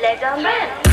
les hommes.